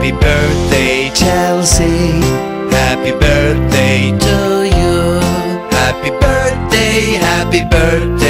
Happy birthday, Chelsea. Happy birthday to you. Happy birthday, happy birthday.